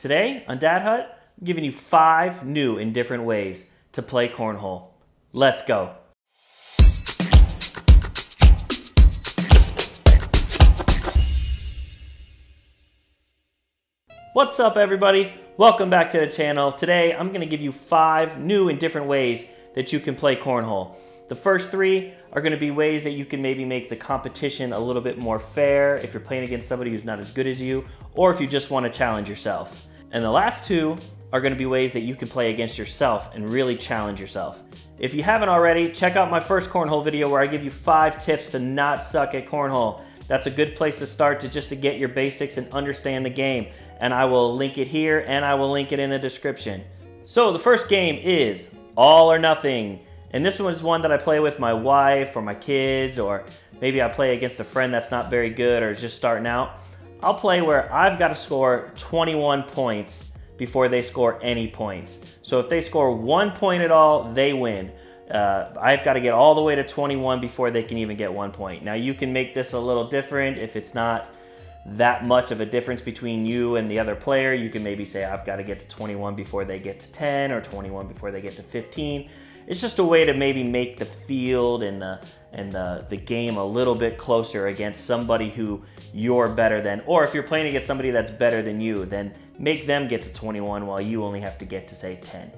Today on Dad Hut, I'm giving you five new and different ways to play cornhole. Let's go. What's up everybody? Welcome back to the channel. Today I'm going to give you five new and different ways that you can play cornhole. The first three are going to be ways that you can maybe make the competition a little bit more fair if you're playing against somebody who's not as good as you or if you just want to challenge yourself. And the last two are going to be ways that you can play against yourself and really challenge yourself. If you haven't already, check out my first cornhole video where I give you five tips to not suck at cornhole. That's a good place to start to just to get your basics and understand the game. And I will link it here and I will link it in the description. So the first game is All or Nothing. And this one is one that I play with my wife or my kids or maybe I play against a friend that's not very good or is just starting out. I'll play where I've got to score 21 points before they score any points. So if they score one point at all, they win. Uh, I've got to get all the way to 21 before they can even get one point. Now you can make this a little different if it's not that much of a difference between you and the other player. You can maybe say I've got to get to 21 before they get to 10 or 21 before they get to 15. It's just a way to maybe make the field and the and the, the game a little bit closer against somebody who you're better than. Or if you're playing against somebody that's better than you, then make them get to 21 while you only have to get to say 10.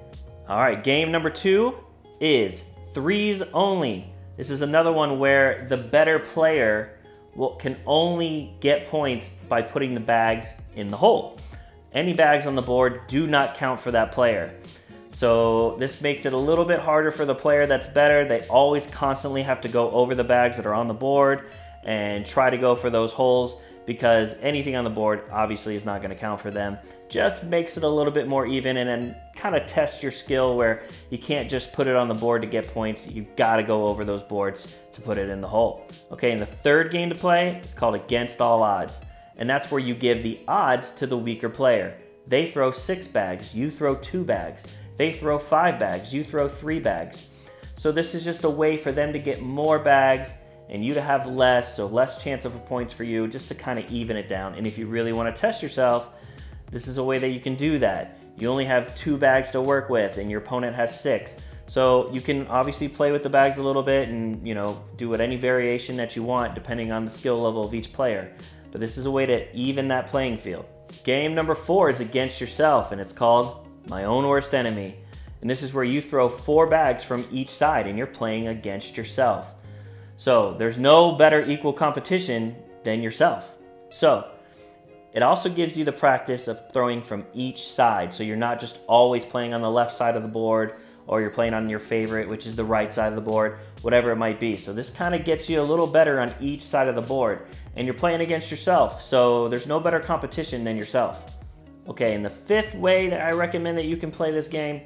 All right, game number two is threes only. This is another one where the better player can only get points by putting the bags in the hole. Any bags on the board do not count for that player. So this makes it a little bit harder for the player that's better. They always constantly have to go over the bags that are on the board and try to go for those holes because anything on the board obviously is not going to count for them. Just makes it a little bit more even and then kind of test your skill where you can't just put it on the board to get points. You've got to go over those boards to put it in the hole. Okay, and the third game to play is called Against All Odds. And that's where you give the odds to the weaker player. They throw six bags, you throw two bags. They throw five bags, you throw three bags. So this is just a way for them to get more bags and you to have less, so less chance of points for you, just to kind of even it down. And if you really want to test yourself, this is a way that you can do that. You only have two bags to work with, and your opponent has six. So you can obviously play with the bags a little bit and you know do it any variation that you want depending on the skill level of each player. But this is a way to even that playing field. Game number four is against yourself, and it's called My Own Worst Enemy. And this is where you throw four bags from each side and you're playing against yourself. So there's no better equal competition than yourself. So it also gives you the practice of throwing from each side. So you're not just always playing on the left side of the board or you're playing on your favorite, which is the right side of the board, whatever it might be. So this kind of gets you a little better on each side of the board. And you're playing against yourself, so there's no better competition than yourself. Okay, and the fifth way that I recommend that you can play this game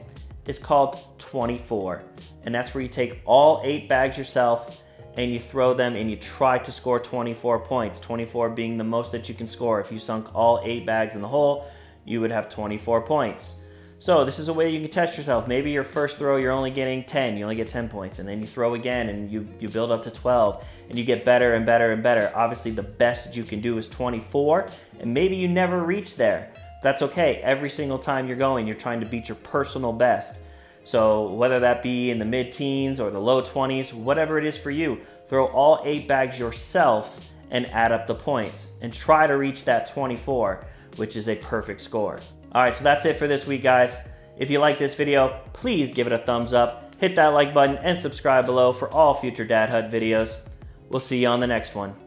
is called 24. And that's where you take all eight bags yourself and you throw them and you try to score 24 points, 24 being the most that you can score. If you sunk all eight bags in the hole, you would have 24 points. So this is a way you can test yourself. Maybe your first throw, you're only getting 10, you only get 10 points, and then you throw again and you, you build up to 12, and you get better and better and better. Obviously, the best that you can do is 24, and maybe you never reach there. That's okay. Every single time you're going, you're trying to beat your personal best. So whether that be in the mid-teens or the low 20s, whatever it is for you, throw all eight bags yourself and add up the points and try to reach that 24, which is a perfect score. All right, so that's it for this week, guys. If you like this video, please give it a thumbs up, hit that like button, and subscribe below for all future Dad Hut videos. We'll see you on the next one.